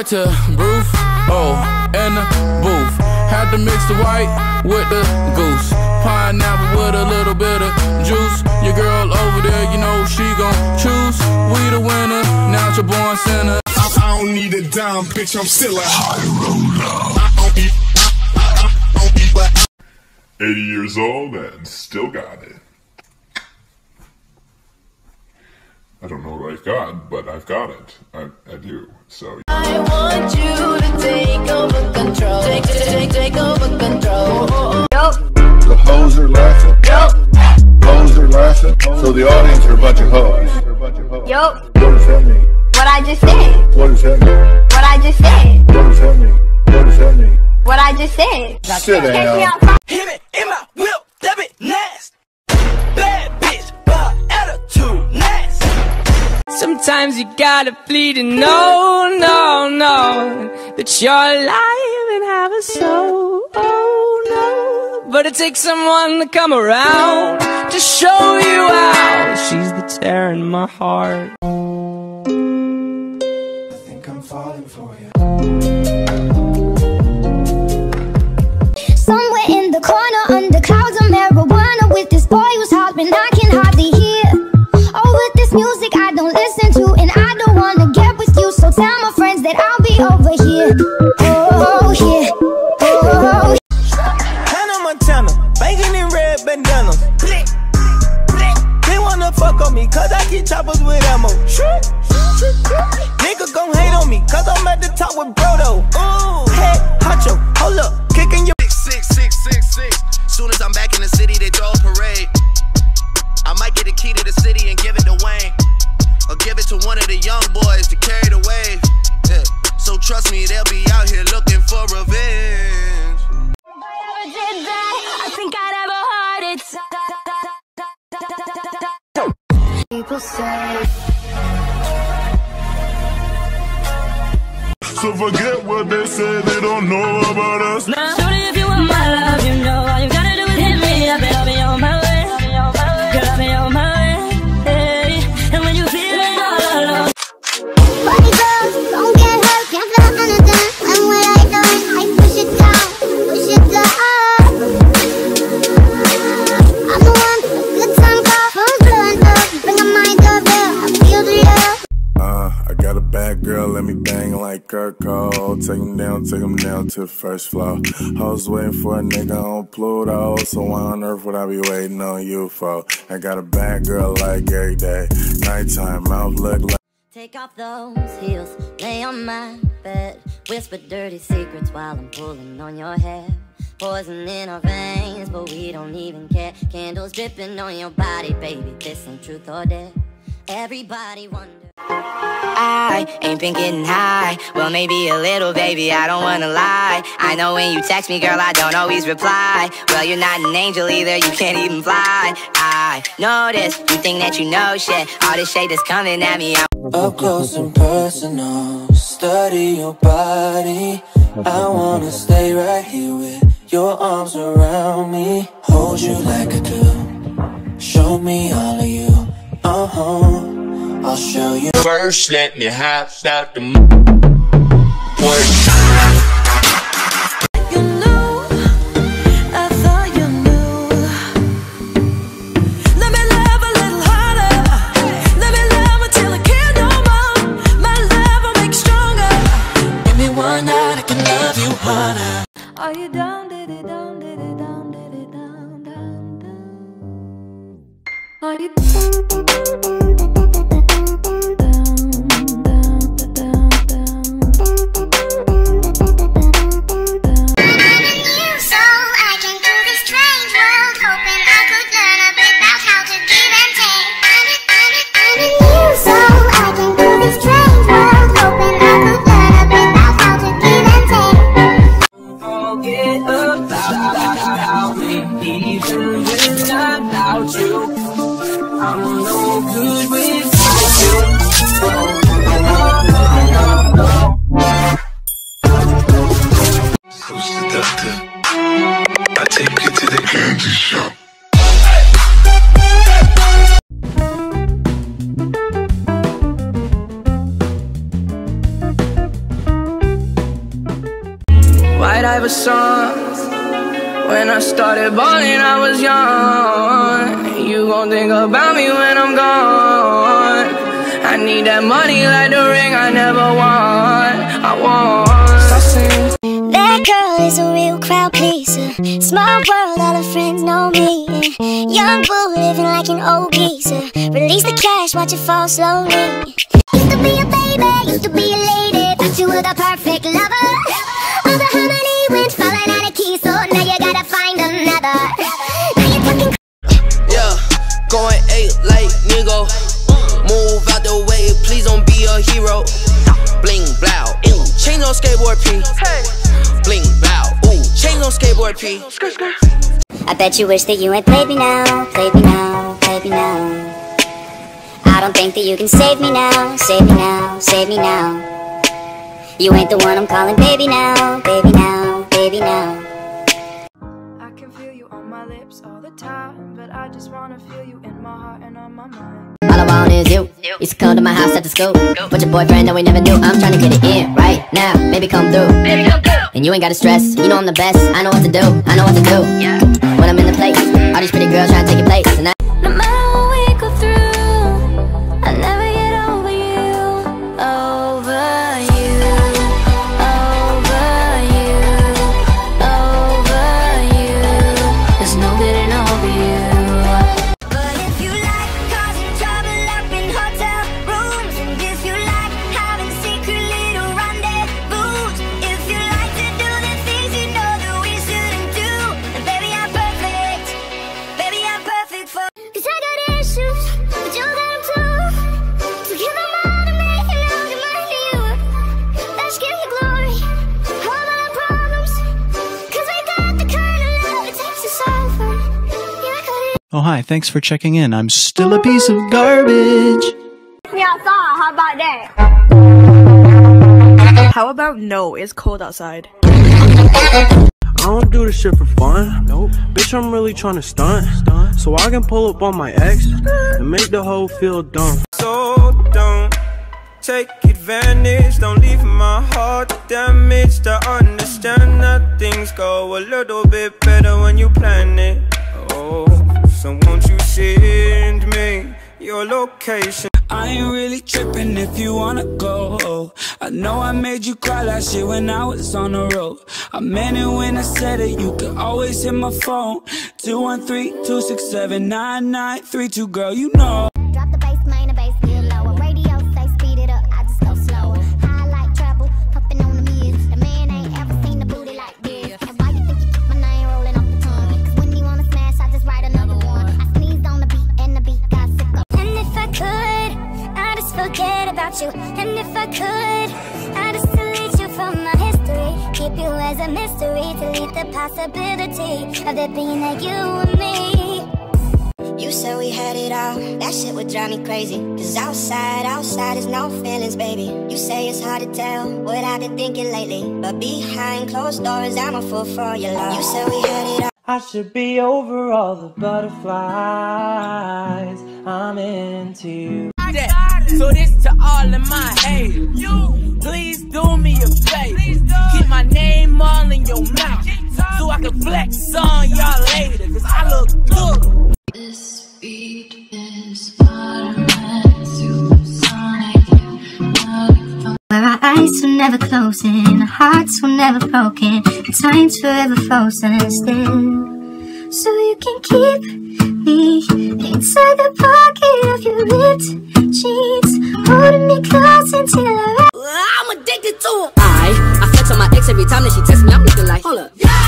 went to roof, oh, and the booth. Had to mix the white with the goose. Pineapple with a little bit of juice. Your girl over there, you know she gon' choose. We the winner, now you're born sinner. I, I don't need a dime, bitch, I'm still a high roller. I don't be, I, I, I don't be black. 80 years old and still got it. I don't know what I've got, but I've got it. I, I do. So. I want you to take over control. Take, take, take over control. Yup. The hoes are laughing. Yup. Hoes are laughing. So the audience are a bunch of hoes. Yup. What does that mean? What I just said. What does that mean? What I just said. What does that mean? What does that mean? What I just said. Sit down. Hit it Sometimes you gotta plead and know, no, no That you're alive and have a soul, oh no. But it takes someone to come around To show you how. She's the tear in my heart. I think I'm falling for you Somewhere in the corner under clouds of marijuana with this boy who's hopping, I can hardly hear. I'll be over here. So forget what they say, they don't know about us. Shorty, like Cole. Take him down, take him down to the first floor. I was waiting for a nigga on Pluto, so why on earth would I be waiting on you for? I got a bad girl like every day. Nighttime, mouth look like. Take off those heels, lay on my bed. Whisper dirty secrets while I'm pulling on your hair. Poison in our veins, but we don't even care. Candles dripping on your body, baby. This ain't truth or dare. Everybody wonder. I ain't been getting high. Well, maybe a little, baby. I don't wanna lie. I know when you text me, girl, I don't always reply. Well, you're not an angel either. You can't even fly. I notice. You think that you know shit. All this shade is coming at me. I'm Up close and personal, study your body. I wanna stay right here with your arms around me. Hold you like I do. Show me all of you. Uh huh. I'll show you. First, let me hop out the work. Who's the doctor? I take you to the candy shop. Why'd I have a song? When I started balling, I was young. You gon' think about me when I'm gone. I need that money like the ring I never won. I want is a real crowd pleaser. Small world, all the friends know me. Young bull living like an old geezer. Release the cash, watch it fall slowly. Used to be a baby, used to be a lady. Thought you were the perfect lover. All the harmony went falling out of key, so now you gotta find another. Now you're talking. Yeah, going eight like nigga. Move out the way, please don't be a hero. Bling blow, ooh, change on skateboard P. Bling blow, ooh, change on skateboard P. I bet you wish that you had played me now, played me now, played me now. I don't think that you can save me now, save me now, save me now. You ain't the one I'm calling baby now, baby now, baby now. I can feel you on my lips all the time, but I just wanna feel you in my heart and on my mind. All I want is you. Used to come to my house at the school. But your boyfriend that we never knew. I'm trying to get it in right now. Baby, come through. Baby, come through. And you ain't gotta stress. You know I'm the best. I know what to do. I know what to do. Yeah. When I'm in the place, all these pretty girls trying to take your place. And I Oh, hi. Thanks for checking in. I'm still a piece of garbage. me outside. How about that? How about no? It's cold outside. I don't do this shit for fun. Nope. Bitch, I'm really trying to stunt. stunt. So I can pull up on my ex and make the whole feel dumb. So don't take advantage. Don't leave my heart damaged. I understand that things go a little bit better when you plan it. Oh, so won't you send me your location? I ain't really tripping if you wanna go. I know I made you cry last year when I was on the road. I meant it when I said it, you could always hit my phone. 213-267-9932, girl, you know. The possibility Of it being like you and me you said we had it all, that shit would drive me crazy. Cause outside, outside is no feelings, baby. You say it's hard to tell what I've been thinking lately. But behind closed doors, I'm a fool for your love. You said we had it all. I should be over all the butterflies. I'm into you. So this to all of my haters. You please do me a favor. Keep my name all in your mouth. So I can flex on y'all later. Cause I look good. This beat is automatic, supersonic. Where our eyes were never closing, our hearts were never broken, time's forever frozen still. So you can keep me inside the pocket of your ripped jeans, holding me close until I. I'm addicted to her. I, I flex on my ex every time that she text me. I'm looking like, hold up.